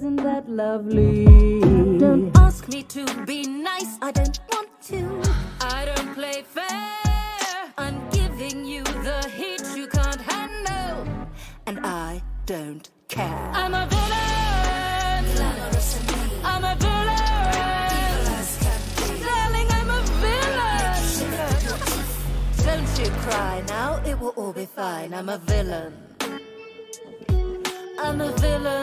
isn't that lovely? Don't ask me to be nice, I don't want to. I don't play fair. I'm giving you the heat you can't handle. And I don't care. I'm a villain. I'm a villain. Darling, I'm a villain. Don't you cry now, it will all be fine. I'm a villain. I'm a villain.